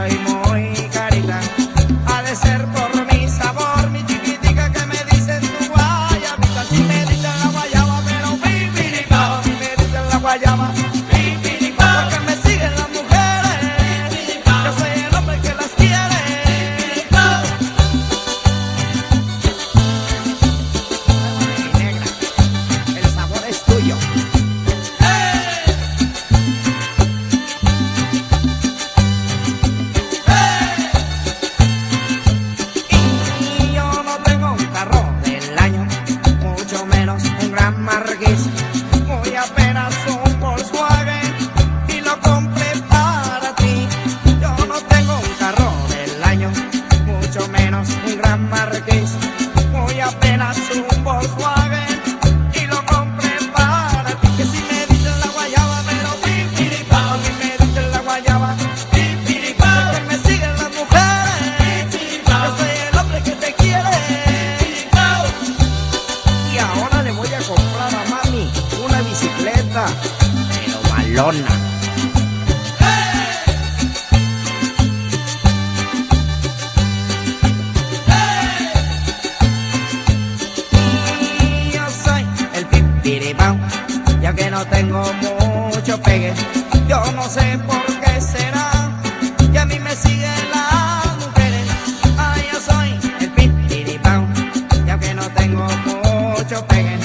soy muy carita. Ha de ser por mi sabor, mi chiquitica que me dicen tu guayabita. Si me dicen la guayaba, pero mi Si me dicen la guayaba. Un gran marqués. Muy apenas un Volkswagen y lo compré para ti. Que si me dicen la guayaba, me lo pipiripao. Que me dicen la guayaba, pipiripao. Que me siguen las mujeres. Yo soy el hombre que te quiere. Y ahora le voy a comprar a mami una bicicleta, pero malona. Ya que no tengo mucho pegue. Yo no sé por qué será que a mí me siguen las mujeres. Ah, yo soy el pipiripao, ya que no tengo mucho pegue.